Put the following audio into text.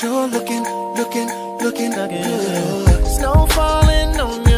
sure looking, looking, looking, looking good. Snow falling on me.